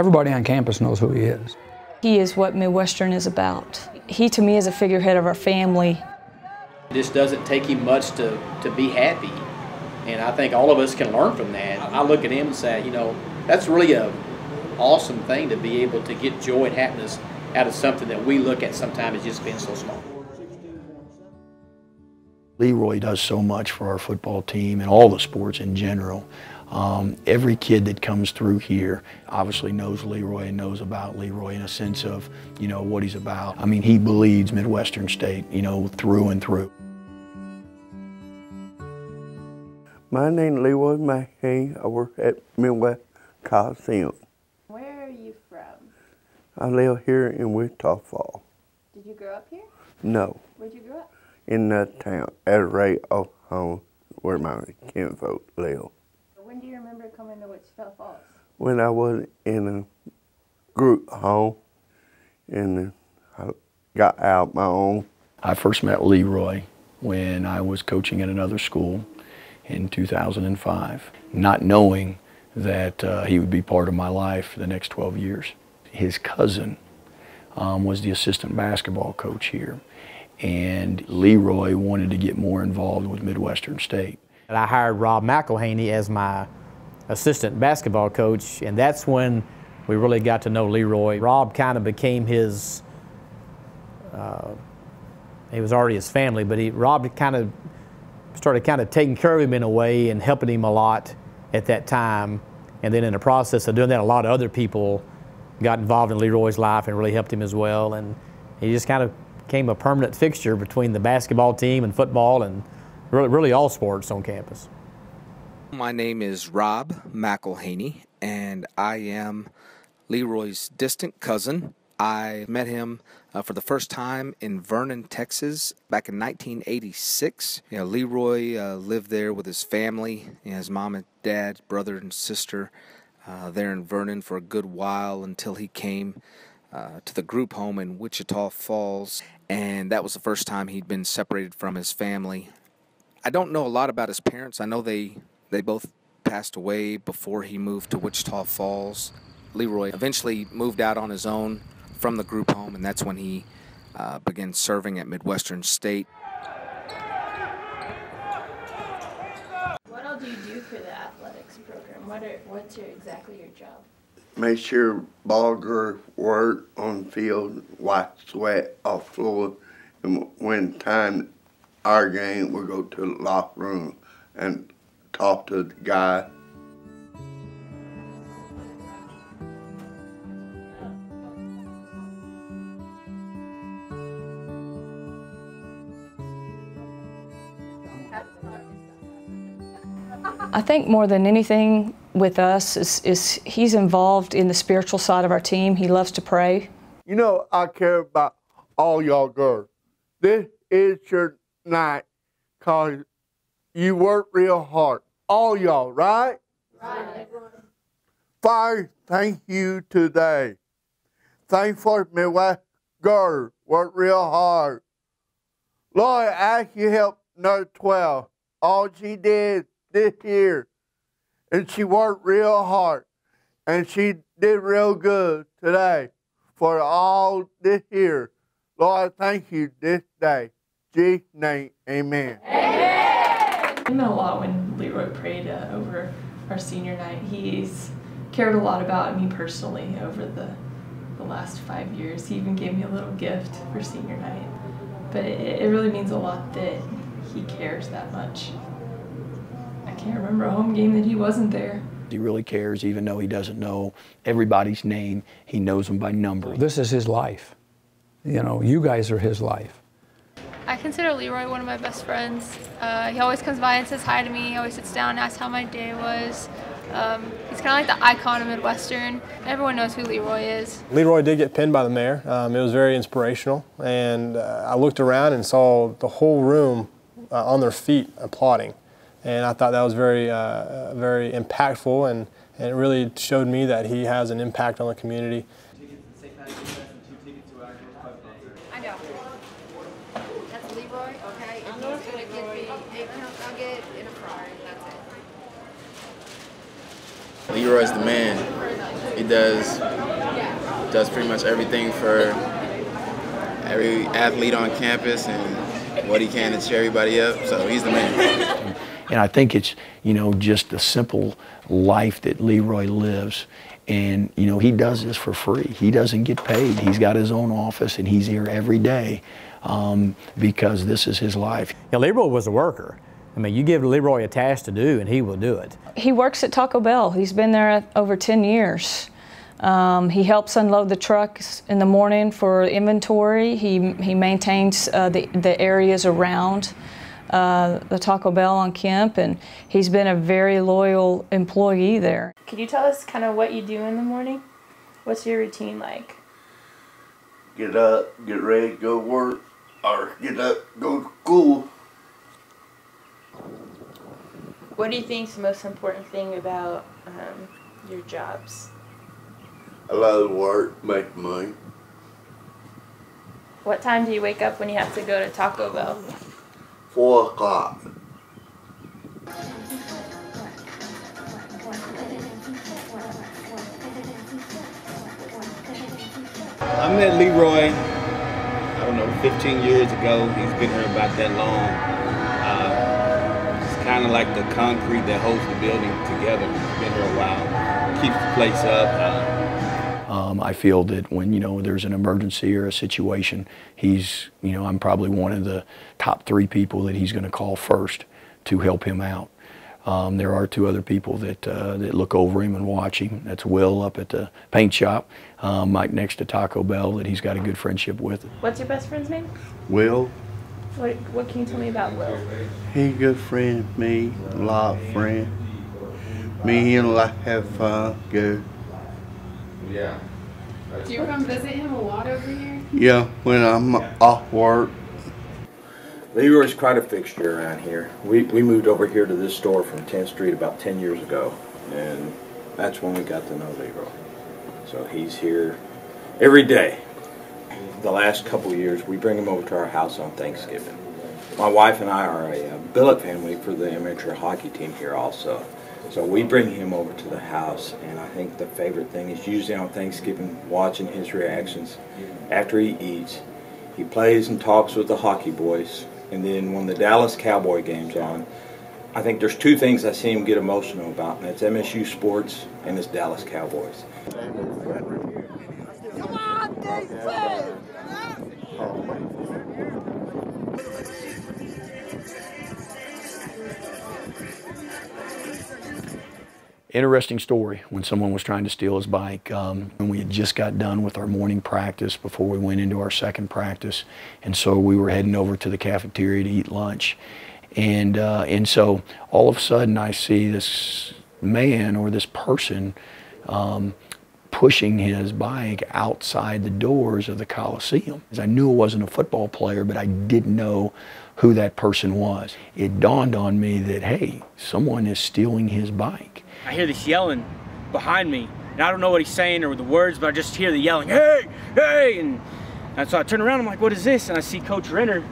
Everybody on campus knows who he is. He is what Midwestern is about. He, to me, is a figurehead of our family. It just doesn't take him much to, to be happy. And I think all of us can learn from that. I look at him and say, you know, that's really a awesome thing to be able to get joy and happiness out of something that we look at sometimes as just being so small. Leroy does so much for our football team and all the sports in general. Um, every kid that comes through here obviously knows Leroy and knows about Leroy in a sense of, you know, what he's about. I mean, he bleeds Midwestern State, you know, through and through. My name is Leroy McKay. I work at Midwest Coliseum. Where are you from? I live here in Wichita Falls. Did you grow up here? No, Where'd you grow up? in that town, at Ray, Oklahoma, where my kinfolk live. When remember coming to Wichita Falls? When I was in a group home and I got out my own, I first met Leroy when I was coaching at another school in 2005, not knowing that uh, he would be part of my life for the next 12 years. His cousin um, was the assistant basketball coach here, and Leroy wanted to get more involved with Midwestern State. And I hired Rob McElhaney as my assistant basketball coach, and that's when we really got to know Leroy. Rob kind of became his, uh, he was already his family, but he, Rob kind of started kind of taking care of him in a way and helping him a lot at that time. And then in the process of doing that, a lot of other people got involved in Leroy's life and really helped him as well. And he just kind of became a permanent fixture between the basketball team and football and really, really all sports on campus. My name is Rob McElhaney, and I am Leroy's distant cousin. I met him uh, for the first time in Vernon, Texas, back in 1986. You know, Leroy uh, lived there with his family, you know, his mom and dad, brother and sister, uh, there in Vernon for a good while until he came uh, to the group home in Wichita Falls, and that was the first time he'd been separated from his family. I don't know a lot about his parents. I know they they both passed away before he moved to Wichita Falls. Leroy eventually moved out on his own from the group home, and that's when he uh, began serving at Midwestern State. What all do you do for the athletics program? What are, what's your, exactly your job? make sure ball girls work on field, wipe sweat off floor, and when time our game, we go to the locker room and talk to the guy. I think more than anything with us is, is he's involved in the spiritual side of our team. He loves to pray. You know, I care about all y'all girls. This is your night because you work real hard. All y'all, right? Right. Father, thank you today. Thank for Midwest girls. Work real hard. Lord, I ask you help number 12. All she did this year, and she worked real hard, and she did real good today for all this year. Lord, thank you this day. Jesus' name, amen. It meant a lot when Leroy prayed uh, over our senior night. He's cared a lot about me personally over the, the last five years. He even gave me a little gift for senior night. But it, it really means a lot that he cares that much. I can't remember a home game that he wasn't there. He really cares, even though he doesn't know everybody's name. He knows them by number. This is his life. You know, you guys are his life. I consider Leroy one of my best friends. Uh, he always comes by and says hi to me. He always sits down and asks how my day was. Um, he's kind of like the icon of Midwestern. Everyone knows who Leroy is. Leroy did get pinned by the mayor. Um, it was very inspirational, and uh, I looked around and saw the whole room uh, on their feet applauding, and I thought that was very, uh, very impactful, and, and it really showed me that he has an impact on the community. I know. That's Leroy, okay? And he's gonna give me a pound nugget and a fry, that's it. Leroy's the man, He does does pretty much everything for every athlete on campus and what he can to cheer everybody up. So he's the man. And I think it's, you know, just the simple life that Leroy lives. And, you know, he does this for free. He doesn't get paid. He's got his own office and he's here every day um, because this is his life. Yeah, Leroy was a worker. I mean, you give Leroy a task to do and he will do it. He works at Taco Bell. He's been there over 10 years. Um, he helps unload the trucks in the morning for inventory. He, he maintains uh, the, the areas around uh, the Taco Bell on Kemp, and he's been a very loyal employee there. Could you tell us kind of what you do in the morning? What's your routine like? Get up, get ready, go work, or get up, go to school. What do you think is the most important thing about um, your jobs? I love work, make money. What time do you wake up when you have to go to Taco Bell? Four o'clock. I met Leroy, I don't know, 15 years ago. He's been here about that long. Uh, it's kind of like the concrete that holds the building together. He's been here a while, keeps the place up. Uh, Um, I feel that when, you know, there's an emergency or a situation, he's, you know, I'm probably one of the top three people that he's going to call first to help him out. Um, there are two other people that, uh, that look over him and watch him. That's Will up at the paint shop, um, Mike next to Taco Bell that he's got a good friendship with. What's your best friend's name? Will, What, what can you tell me about Will? he a good friend of me, a lot of friend. Me and him have fun, good. yeah. Do you come visit him a lot over here? Yeah, when I'm off work. Leroy's quite a fixture around here. We, we moved over here to this store from 10th Street about 10 years ago, and that's when we got to know Leroy. So he's here every day. The last couple years, we bring him over to our house on Thanksgiving. My wife and I are a, uh billet family for the amateur hockey team here also. So we bring him over to the house, and I think the favorite thing is usually on Thanksgiving, watching his reactions after he eats. He plays and talks with the hockey boys, and then when the Dallas Cowboy game's on, I think there's two things I see him get emotional about, and that's MSU sports and it's Dallas Cowboys. Come on! Interesting story when someone was trying to steal his bike. Um, we had just got done with our morning practice before we went into our second practice. And so we were heading over to the cafeteria to eat lunch. And, uh, and so all of a sudden I see this man or this person um, pushing his bike outside the doors of the Coliseum. I knew it wasn't a football player, but I didn't know who that person was. It dawned on me that, hey, someone is stealing his bike. I hear this yelling behind me, and I don't know what he's saying or the words, but I just hear the yelling, hey, hey, and, and so I turn around, I'm like, what is this? And I see Coach Renner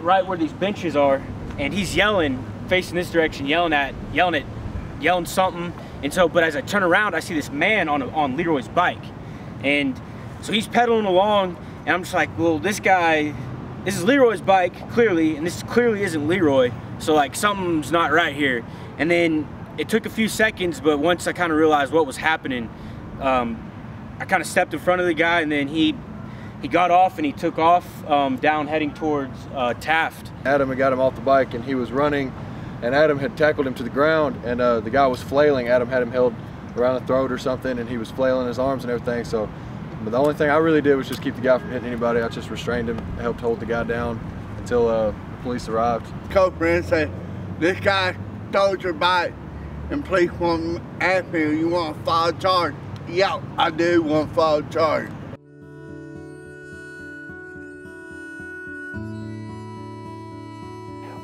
right where these benches are, and he's yelling, facing this direction, yelling at, yelling at, yelling something. And so, but as I turn around, I see this man on, a, on Leroy's bike. And so he's pedaling along, and I'm just like, well, this guy, this is Leroy's bike, clearly, and this clearly isn't Leroy. So like, something's not right here. And then it took a few seconds, but once I kind of realized what was happening, um, I kind of stepped in front of the guy, and then he he got off and he took off um, down heading towards uh, Taft. Adam had got him off the bike and he was running, and Adam had tackled him to the ground, and uh, the guy was flailing. Adam had him held around the throat or something, and he was flailing his arms and everything. So, but the only thing I really did was just keep the guy from hitting anybody. I just restrained him, helped hold the guy down until uh, the police arrived. Coach Brent said, this guy stole your bike and want to ask me, you want to file a charge? Yeah, I do want to file a charge.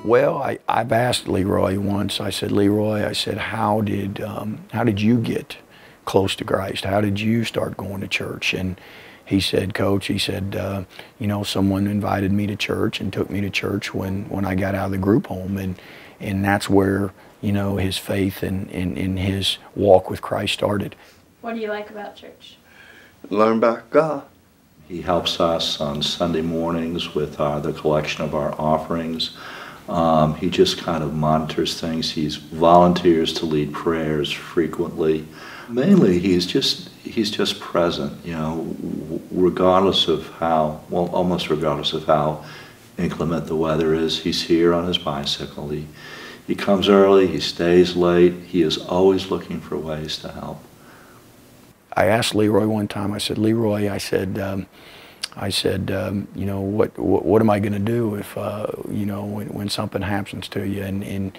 Well, I, I've asked Leroy once. I said, Leroy, I said, how did um, how did you get close to Christ? How did you start going to church? And he said, Coach, he said, uh, you know, someone invited me to church and took me to church when when I got out of the group home, and and that's where you know his faith and, and, and his walk with Christ started. What do you like about church? Learn about God. He helps us on Sunday mornings with uh, the collection of our offerings. Um, he just kind of monitors things. He volunteers to lead prayers frequently. Mainly, he's just he's just present. You know, regardless of how well, almost regardless of how inclement the weather is, he's here on his bicycle. He he comes early. He stays late. He is always looking for ways to help. I asked Leroy one time. I said, Leroy, I said. Um, I said, um, you know, what, what, what am I going to do if, uh, you know, when, when something happens to you? And, and,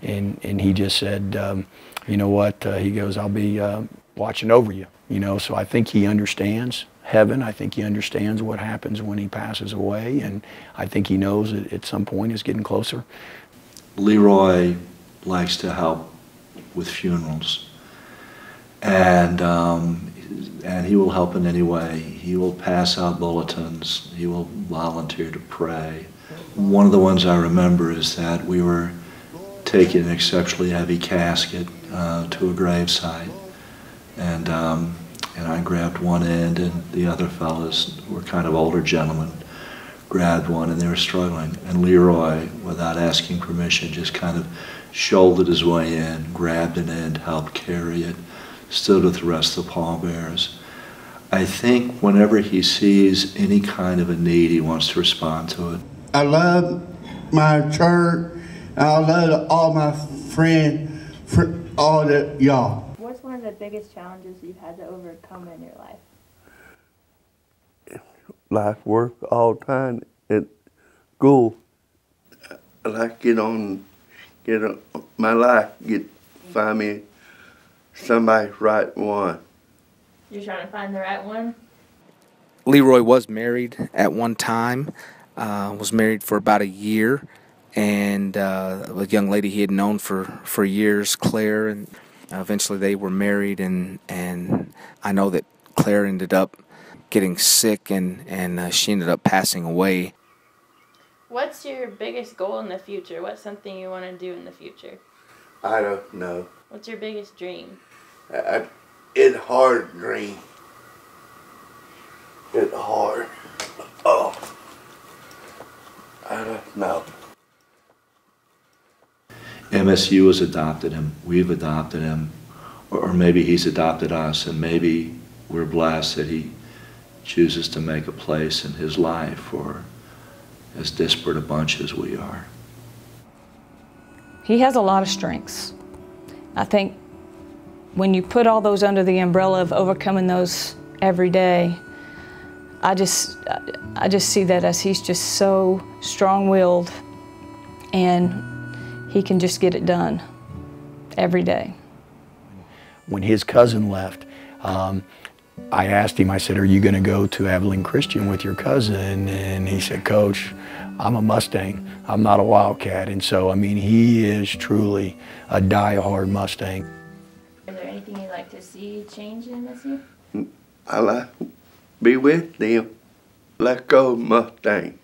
and, and he just said, um, you know what? Uh, he goes, I'll be uh, watching over you. You know, so I think he understands heaven. I think he understands what happens when he passes away, and I think he knows that at some point it's getting closer. Leroy likes to help with funerals, and um, and he will help in any way. He will pass out bulletins. He will volunteer to pray. One of the ones I remember is that we were taking an exceptionally heavy casket uh, to a gravesite, and um, and I grabbed one end, and the other fellows were kind of older gentlemen grabbed one, and they were struggling. And Leroy, without asking permission, just kind of shouldered his way in, grabbed an end, helped carry it stood with the rest of the pallbearers. I think whenever he sees any kind of a need, he wants to respond to it. I love my church. I love all my friends, all the y'all. What's one of the biggest challenges you've had to overcome in your life? Life work all time at school. I like get on, get on my life, get find me somebody right one. You're trying to find the right one? Leroy was married at one time, uh, was married for about a year, and uh, a young lady he had known for, for years, Claire, and eventually they were married, and, and I know that Claire ended up getting sick, and, and uh, she ended up passing away. What's your biggest goal in the future? What's something you want to do in the future? I don't know. What's your biggest dream? I, it's hard dream. It's hard. Oh. I don't know. MSU has adopted him. We've adopted him. Or, or maybe he's adopted us, and maybe we're blessed that he chooses to make a place in his life for as disparate a bunch as we are. He has a lot of strengths. I think when you put all those under the umbrella of overcoming those every day, I just, I just see that as he's just so strong-willed and he can just get it done every day. When his cousin left, um, I asked him, I said, are you going to go to Abilene Christian with your cousin? And he said, Coach, I'm a Mustang. I'm not a Wildcat. And so, I mean, he is truly a die-hard Mustang. Is there anything you'd like to see change in this year? I like be with them. Let go Mustang.